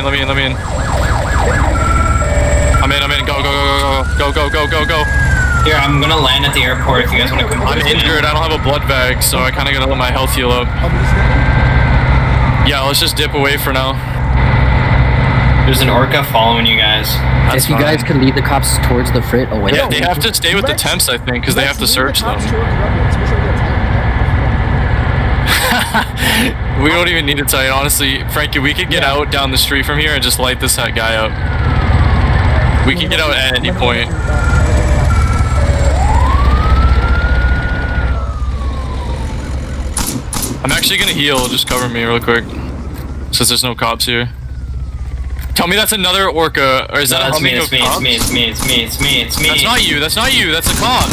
in, let me in, let me in. I'm in, I'm in. Go, go, go, go, go, go, go, go, go. Here, I'm gonna land at the airport if you guys wanna come. I'm injured. I don't have a blood bag, so I kind of gotta let my health heal up. Yeah, let's just dip away for now. There's an orca following you guys. That's if you guys fine. can lead the cops towards the frit away. Yeah, they have to stay with the temps, I think, because they have to search them. We don't even need to tell you, honestly, Frankie. We could get out down the street from here and just light this guy up. We can get out at any point. I'm actually gonna heal. Just cover me real quick, since there's no cops here. Tell me that's another orca, or is No, that a me, it's me, it's me, it's me, it's me, it's me, it's me. That's not you. That's not you. That's a cop.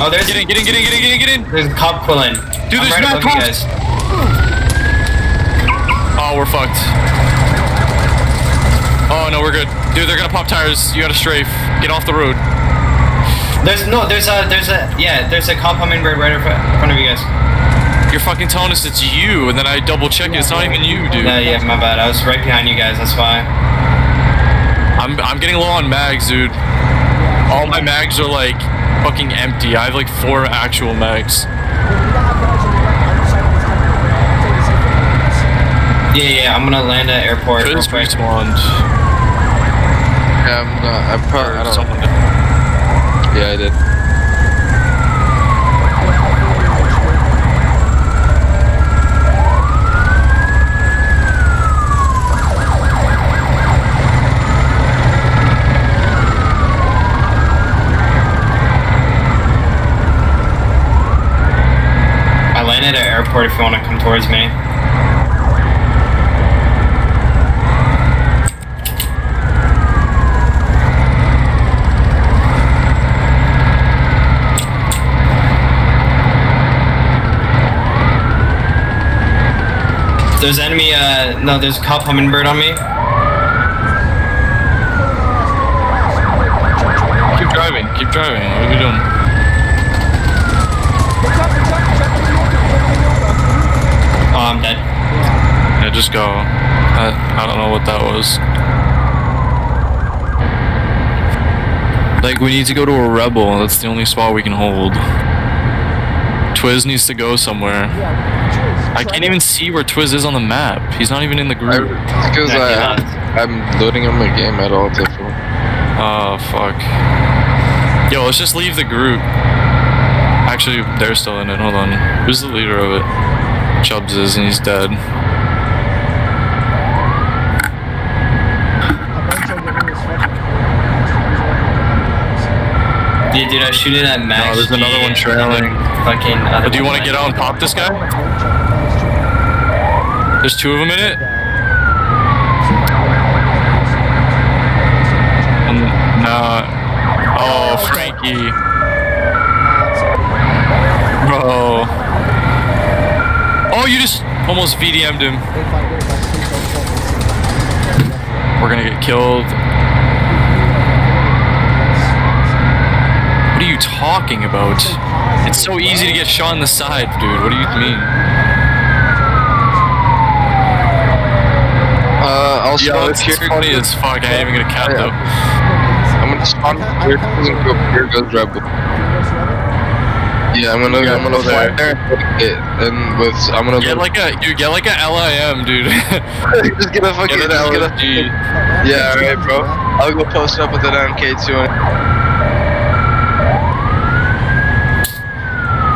Oh, there's Get in. Get in. Get in. Get in. Get in. Get in. there's a cop quilling. Dude, I'm there's right no cops. Oh, we're fucked. Oh no, we're good. Dude, they're gonna pop tires. You gotta strafe. Get off the road. There's no, there's a, there's a, yeah, there's a cop hummingbird right in front in front of you guys. You're fucking telling us it's you, and then I double check it. It's not even you, dude. Yeah, yeah, my bad. I was right behind you guys. That's why. I'm I'm getting low on mags, dude. All my mags are like fucking empty. I have like four actual mags. Yeah, yeah. I'm gonna land at airport. real Just respawned. Yeah, I'm not. I'm probably. I don't know. Yeah, I did. I landed at airport if you want to come towards me. There's enemy, uh, no, there's a cop hummingbird on me. Keep driving. Keep driving. What are we doing? Oh, I'm dead. Yeah, just go. I, I don't know what that was. Like, we need to go to a rebel. That's the only spot we can hold. Twiz needs to go somewhere. I can't even see where Twiz is on the map. He's not even in the group. because I, yeah. Uh, I'm loading on my game at all different. Oh, fuck. Yo, let's just leave the group. Actually, they're still in it. Hold on. Who's the leader of it? Chubbs is, and he's dead. Yeah, dude, I shoot it at max. No, there's another one trailing. Fucking. other Oh, do you want to get out and pop this guy? There's two of them in it. Um, nah. Oh, Frankie. Bro. Oh, you just almost VDM'd him. We're gonna get killed. What are you talking about? It's so easy to get shot in the side, dude. What do you mean? Uh, I'll Yo, spawn it's here. funny as fuck. I ain't even gonna cap Yeah. though. I'm gonna spawn here. go- Here goes Rebel. Yeah, I'm gonna. Yeah, I'm gonna go fly there. and with I'm gonna Get like a dude. Get like a LIM, dude. just get a fucking. Get just get a, yeah, alright, bro. I'll go post up with an MK2. And,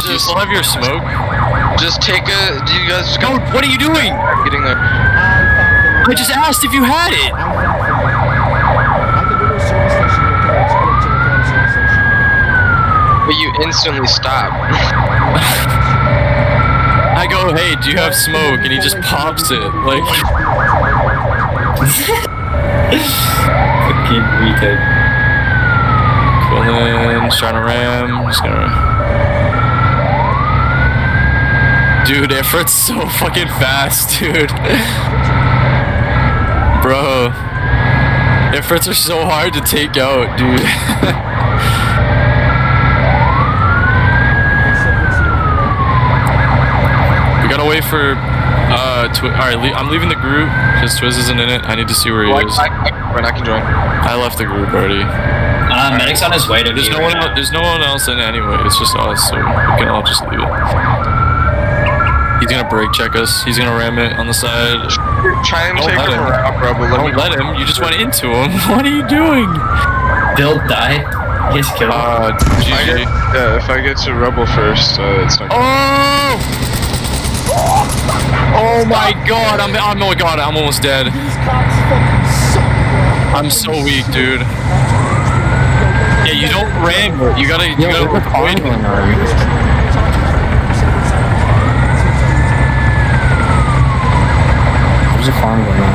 Just still have your smoke. just take a. Do you guys just No, go what are you doing? getting there? I just asked if you had it. But you instantly stop. I go, hey, do you have smoke? And he just pops it. Like, Fucking retard. Qilin, trying to ram. Just gonna. Dude, Ifrit's so fucking fast, dude. Bro. Ifrits are so hard to take out, dude. we gotta wait for Uh, Twi- all right, le- I'm leaving the group because Twiz isn't in it. I need to see where he Well, is. I, I, I, I can join. I left the group already. Uh, medic's on his way to There's no one. now. There's no one else in it anyway. It's just us, so we can all just leave it. He's gonna brake check us. He's gonna ram it on the side. Try and Don't take let him him. around, bro. But let Don't let him. You just went into him. What are you doing? Bill died. He's killed. Uh, If I get, GG. yeah, if I get to Rebel first, uh, it's not. Oh! Oh my god, I'm, I'm, oh my god, I'm almost dead. These cops fucking suck, bro. I'm so weak, dude. Yeah, you don't ram it. You gotta, you Yo, gotta where's the car avoid going it. on? There's a farm going on.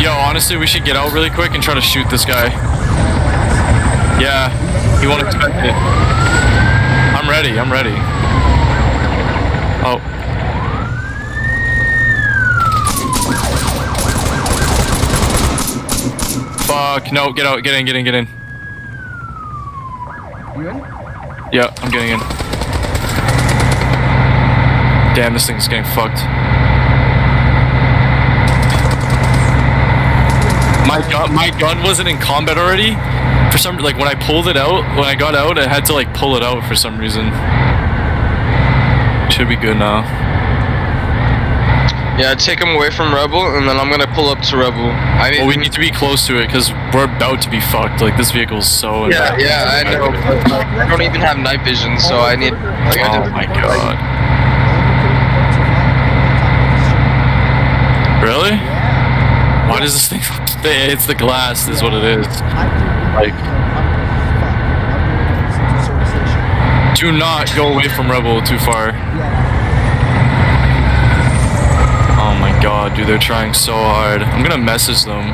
Yo, honestly, we should get out really quick and try to shoot this guy. Yeah, he won't expect it. I'm ready, I'm ready. Oh. Fuck, no, get out, get in, get in, get in. You in? Yeah, I'm getting in. Damn, this thing's getting fucked. My gun, my gun wasn't in combat already. For some, like when I pulled it out, when I got out, I had to like pull it out for some reason. Should be good now. Yeah, take him away from Rebel, and then I'm gonna pull up to Rebel. I need. Well, we need to be close to it because we're about to be fucked. Like this vehicle's so. Yeah, yeah, I know. I don't even have night vision, so I need. Like, I Oh did- my god. Really? Why does this thing? It's the glass, is what it is. Like- Do not go away from Rebel too far. Oh my god, dude, they're trying so hard. I'm gonna message them.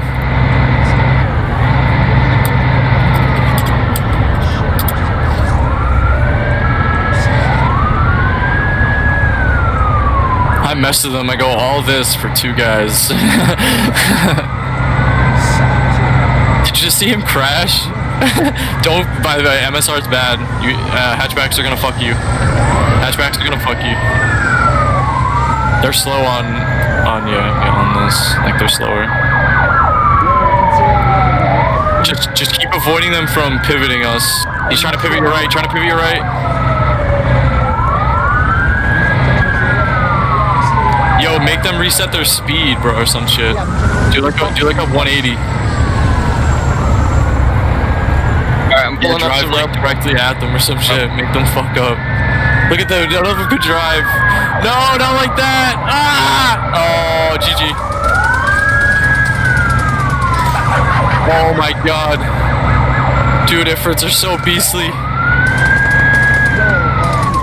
I messaged them, I go, all this for two guys. Did you just see him crash? Don't, by the way, MSR's bad. You, uh, hatchbacks are gonna fuck you. Hatchbacks are gonna fuck you. They're slow on, on yeah, yeah, on this. Like they're slower. Just, just keep avoiding them from pivoting us. He's trying to pivot your right, trying to pivot your right. Yo, make them reset their speed, bro, or some shit. Do like a, do like a 180. Alright, I'm Yeah, pulling up drive to like directly at them or some shit. Make them fuck up. Look at them. None of them could drive. No, not like that. Ah! Oh, GG. Oh my god. Dude, Ifrits are so beastly.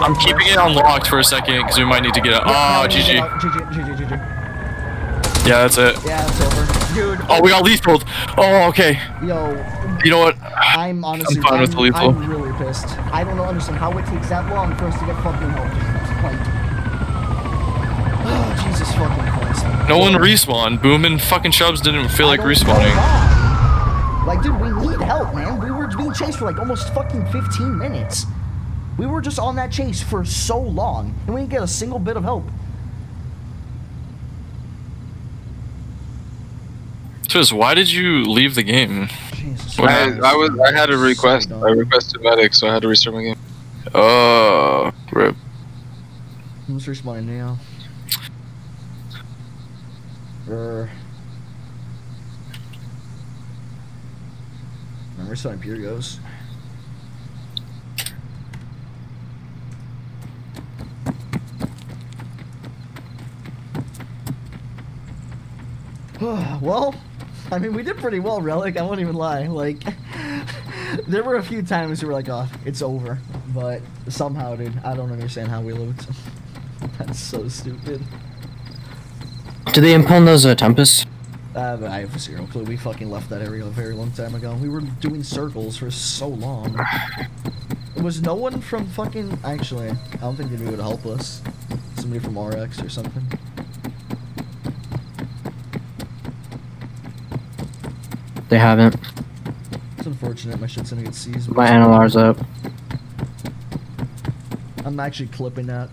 I'm keeping it unlocked for a second because we might need to get out. Oh, ah, GG. GG, GG, GG. Yeah, that's it. Yeah, it's over. Dude, Oh, we got lethal. Oh, okay. yo, You know what? I'm honestly, fine I'm, the lethal. I'm really pissed. I don't understand how it takes that long for us to get fucking help. Like, oh, Jesus fucking Christ. No one respawned. Boom and fucking Chubbs didn't feel like I respawning. Like, dude, we need help, man. We were being chased for like almost fucking 15 minutes. We were just on that chase for so long, and we didn't get a single bit of help. Just why did you leave the game? Jesus. I. I was. I had a request. So I requested medic, so I had to restart my game. Oh, rip. Who's respawning now? Er. I'm respawning Pyrgos. well, I mean, we did pretty well, Relic. I won't even lie. Like, there were a few times we were like, "Oh, it's over," but somehow, dude, I don't understand how we lose. That's so stupid. Do they impound those uh, Tempests? Uh, I have zero clue. We fucking left that area a very long time ago. We were doing circles for so long. There was no one from fucking. Actually, I don't think they'd be able to help us. Somebody from RX or something. They haven't. It's unfortunate. My shit's gonna get seized. My NLR's up. I'm actually clipping that.